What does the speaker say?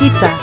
pizza.